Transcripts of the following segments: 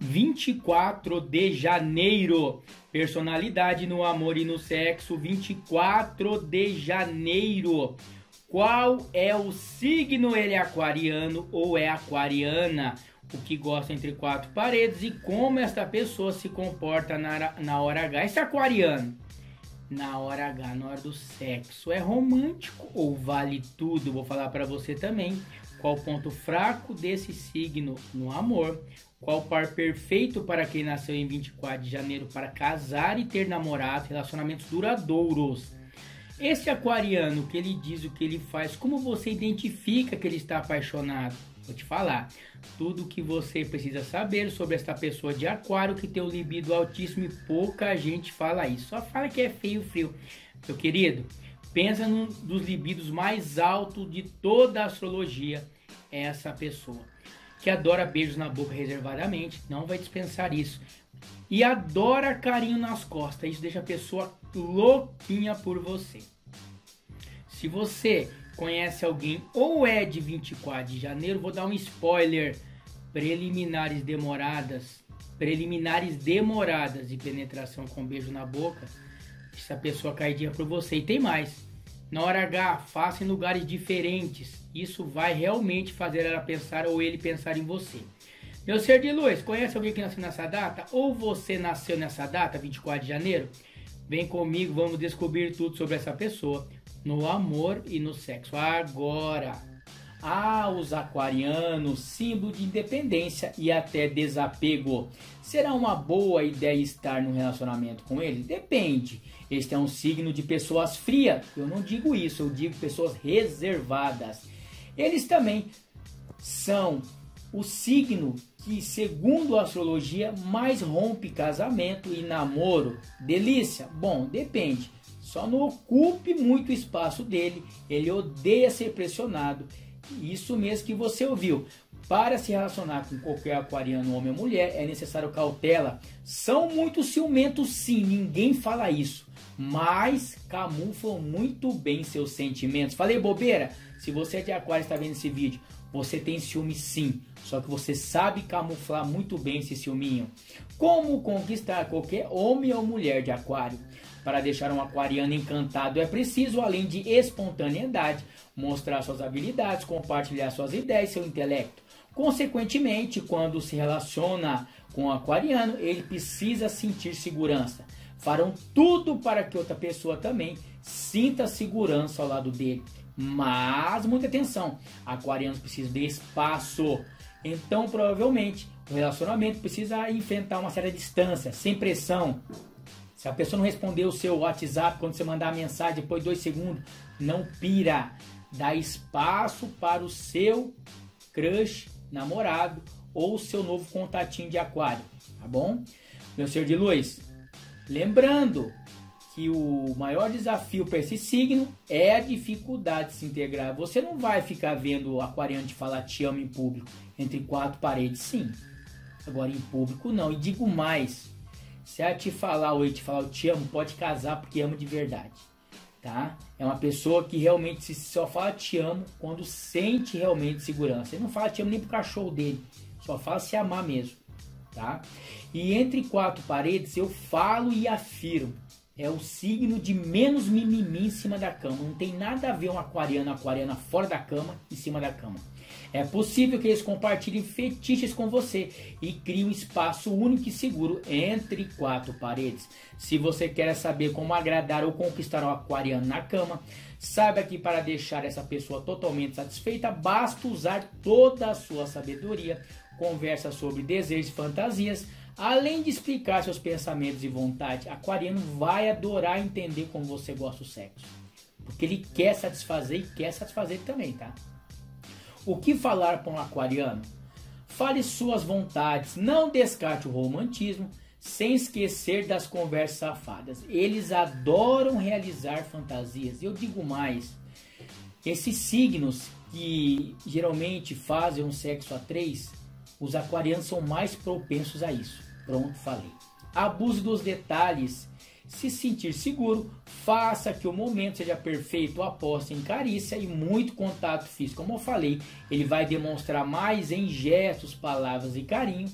24 de janeiro. Personalidade no amor e no sexo, 24 de janeiro. Qual é o signo? Ele é aquariano ou é aquariana? O que gosta entre quatro paredes e como esta pessoa se comporta na, na hora H. Esse aquariano, na hora H, na hora do sexo, é romântico ou vale tudo? Vou falar para você também. Qual o ponto fraco desse signo no amor? Qual par perfeito para quem nasceu em 24 de janeiro para casar e ter namorado, relacionamentos duradouros? Esse aquariano, o que ele diz, o que ele faz, como você identifica que ele está apaixonado? Vou te falar. Tudo que você precisa saber sobre esta pessoa de aquário que tem o libido altíssimo e pouca gente fala isso. Só fala que é feio frio. Meu querido, pensa num dos libidos mais altos de toda a astrologia. Essa pessoa que adora beijos na boca reservadamente, não vai dispensar isso. E adora carinho nas costas. Isso deixa a pessoa louquinha por você. Se você conhece alguém ou é de 24 de janeiro, vou dar um spoiler. Preliminares demoradas, preliminares demoradas de penetração com beijo na boca, essa pessoa cairia por você. E tem mais. Na hora H, faça em lugares diferentes. Isso vai realmente fazer ela pensar ou ele pensar em você. Meu ser de luz, conhece alguém que nasceu nessa data? Ou você nasceu nessa data, 24 de janeiro? Vem comigo, vamos descobrir tudo sobre essa pessoa no amor e no sexo. Agora, ah, os aquarianos, símbolo de independência e até desapego. Será uma boa ideia estar no relacionamento com ele? Depende. Este é um signo de pessoas frias. Eu não digo isso, eu digo pessoas reservadas. Eles também são o signo que, segundo a astrologia, mais rompe casamento e namoro. Delícia? Bom, depende. Só não ocupe muito espaço dele. Ele odeia ser pressionado. Isso mesmo que você ouviu. Para se relacionar com qualquer aquariano, homem ou mulher, é necessário cautela. São muito ciumentos, sim, ninguém fala isso. Mas camuflam muito bem seus sentimentos. Falei bobeira? Se você é de aquário e está vendo esse vídeo, você tem ciúme sim. Só que você sabe camuflar muito bem esse ciúminho. Como conquistar qualquer homem ou mulher de aquário? Para deixar um aquariano encantado é preciso, além de espontaneidade, mostrar suas habilidades, compartilhar suas ideias e seu intelecto. Consequentemente, quando se relaciona com o aquariano, ele precisa sentir segurança. Farão tudo para que outra pessoa também sinta segurança ao lado dele. Mas muita atenção, aquarianos precisam de espaço. Então, provavelmente, o relacionamento precisa enfrentar uma certa distância, sem pressão, se a pessoa não responder o seu WhatsApp quando você mandar a mensagem depois de dois segundos, não pira. Dá espaço para o seu crush, namorado ou seu novo contatinho de aquário, tá bom? Meu senhor de luz, lembrando que o maior desafio para esse signo é a dificuldade de se integrar. Você não vai ficar vendo o aquariante falar te amo em público, entre quatro paredes, sim. Agora em público não. E digo mais, se ela te falar ou te falar eu te amo, pode casar porque ama de verdade. Tá? É uma pessoa que realmente só fala te amo quando sente realmente segurança. Ele não fala te amo nem pro cachorro dele, só fala se amar mesmo, tá? E entre quatro paredes eu falo e afirmo. É o signo de menos mimimi em cima da cama. Não tem nada a ver um aquariano, aquariana fora da cama, em cima da cama. É possível que eles compartilhem fetiches com você e criem um espaço único e seguro entre quatro paredes. Se você quer saber como agradar ou conquistar o aquariano na cama, saiba que para deixar essa pessoa totalmente satisfeita, basta usar toda a sua sabedoria. Conversa sobre desejos e fantasias, além de explicar seus pensamentos e vontade. Aquariano vai adorar entender como você gosta do sexo. Porque ele quer satisfazer e quer satisfazer também, tá? O que falar para um aquariano? Fale suas vontades, não descarte o romantismo, sem esquecer das conversas safadas. Eles adoram realizar fantasias. Eu digo mais, esses signos que geralmente fazem um sexo a três, os aquarianos são mais propensos a isso. Pronto, falei. Abuse dos detalhes se sentir seguro, faça que o momento seja perfeito, aposte em carícia e muito contato físico. Como eu falei, ele vai demonstrar mais em gestos, palavras e carinho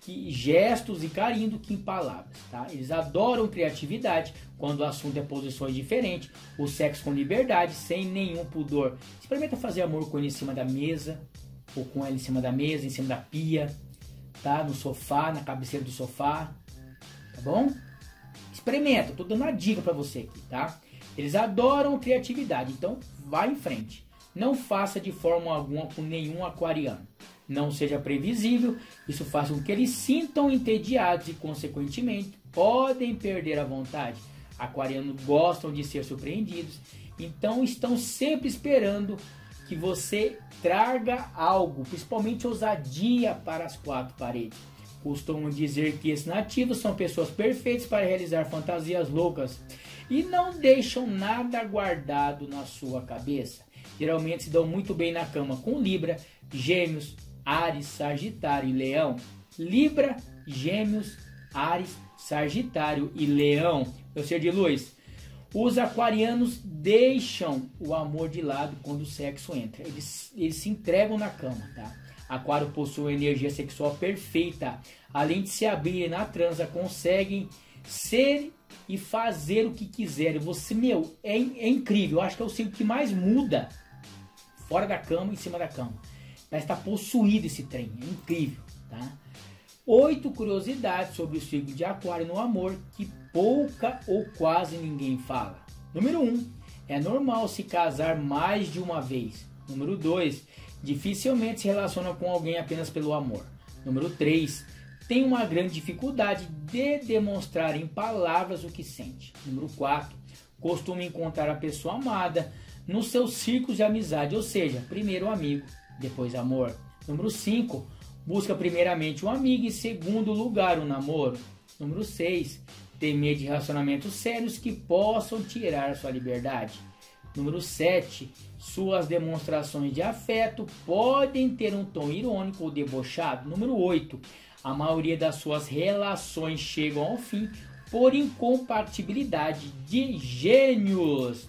que gestos e carinho do que em palavras, tá? Eles adoram criatividade quando o assunto é posições diferentes, o sexo com liberdade, sem nenhum pudor. Experimenta fazer amor com ele em cima da mesa, ou com ela em cima da mesa, em cima da pia, tá? No sofá, na cabeceira do sofá, tá bom? Experimenta, tô dando uma dica para você aqui, tá? Eles adoram criatividade, então vá em frente. Não faça de forma alguma com nenhum aquariano não seja previsível, isso faz com que eles sintam entediados e, consequentemente, podem perder a vontade. Aquarianos gostam de ser surpreendidos, então estão sempre esperando que você traga algo, principalmente ousadia para as quatro paredes. Costumam dizer que esses nativos são pessoas perfeitas para realizar fantasias loucas e não deixam nada guardado na sua cabeça. Geralmente se dão muito bem na cama com Libra, Gêmeos, Ares, Sagitário e Leão. Libra, Gêmeos, Ares, Sagitário e Leão. Eu sei de luz. Os aquarianos deixam o amor de lado quando o sexo entra. Eles, eles se entregam na cama, tá? Aquário possui energia sexual perfeita. Além de se abrirem na transa, conseguem ser e fazer o que quiserem. Você, meu, é, é incrível. Eu acho que é o signo que mais muda fora da cama e em cima da cama. Parece estar possuído esse trem. É incrível, tá? Oito curiosidades sobre o signo de Aquário no amor que pouca ou quase ninguém fala. Número 1. Um, é normal se casar mais de uma vez. Número 2. Dificilmente se relaciona com alguém apenas pelo amor. Número 3. Tem uma grande dificuldade de demonstrar em palavras o que sente. Número 4. Costuma encontrar a pessoa amada nos seus círculos de amizade, ou seja, primeiro amigo, depois amor. Número 5, busca primeiramente um amigo e segundo lugar um namoro. Número 6, temer de relacionamentos sérios que possam tirar sua liberdade. Número 7, suas demonstrações de afeto podem ter um tom irônico ou debochado. Número 8, a maioria das suas relações chegam ao fim por incompatibilidade de gênios.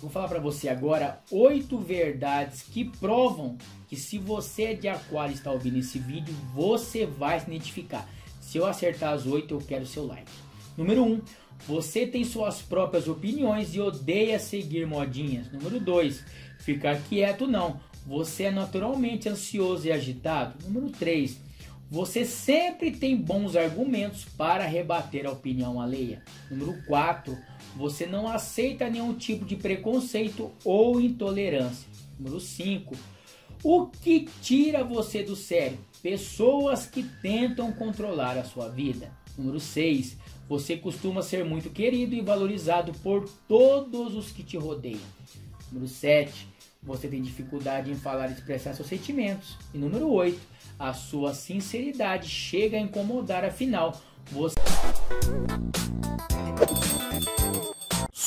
Vou falar para você agora oito verdades que provam que se você é de aquário e está ouvindo esse vídeo, você vai se identificar. Se eu acertar as oito, eu quero seu like. Número 1. Um, você tem suas próprias opiniões e odeia seguir modinhas. Número 2. Ficar quieto não. Você é naturalmente ansioso e agitado. Número 3. Você sempre tem bons argumentos para rebater a opinião alheia. Número 4 você não aceita nenhum tipo de preconceito ou intolerância. Número 5. O que tira você do sério? Pessoas que tentam controlar a sua vida. Número 6. Você costuma ser muito querido e valorizado por todos os que te rodeiam. Número 7. Você tem dificuldade em falar e expressar seus sentimentos. E número 8. A sua sinceridade chega a incomodar, afinal, você.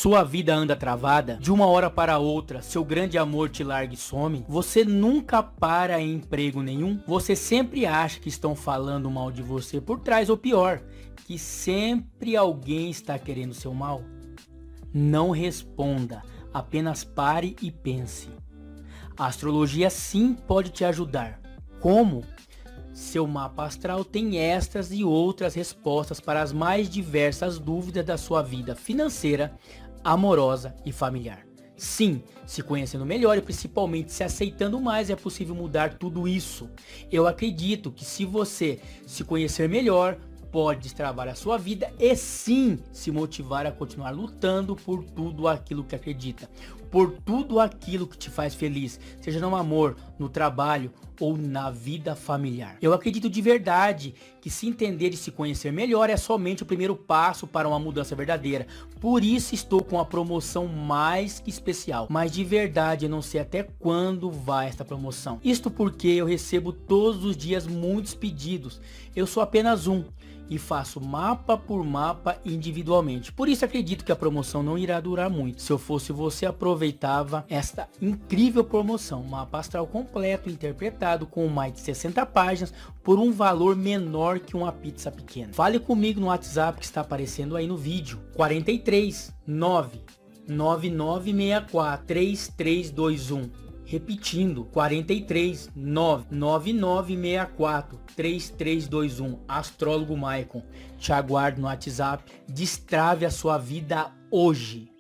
Sua vida anda travada, de uma hora para outra, seu grande amor te larga e some. Você nunca para em emprego nenhum. Você sempre acha que estão falando mal de você por trás, ou pior, que sempre alguém está querendo seu mal. Não responda, apenas pare e pense. A astrologia sim pode te ajudar. Como? Seu mapa astral tem estas e outras respostas para as mais diversas dúvidas da sua vida financeira, amorosa e familiar. Sim, se conhecendo melhor e principalmente se aceitando mais é possível mudar tudo isso. Eu acredito que se você se conhecer melhor, pode destravar a sua vida e sim se motivar a continuar lutando por tudo aquilo que acredita, por tudo aquilo que te faz feliz, seja no amor, no trabalho ou na vida familiar. Eu acredito de verdade que se entender e se conhecer melhor é somente o primeiro passo para uma mudança verdadeira. Por isso estou com a promoção mais que especial. Mas de verdade eu não sei até quando vai esta promoção. Isto porque eu recebo todos os dias muitos pedidos. Eu sou apenas um e faço mapa por mapa individualmente. Por isso acredito que a promoção não irá durar muito. Se eu fosse você, aproveitava esta incrível promoção. Mapa astral completo, interpretado com mais de 60 páginas por um valor menor que uma pizza pequena. Fale comigo no WhatsApp que está aparecendo aí no vídeo. 43 9 9964 3321 Repetindo, 43 99964 3321. Astrólogo Maicon. Te aguardo no WhatsApp. Destrave a sua vida hoje.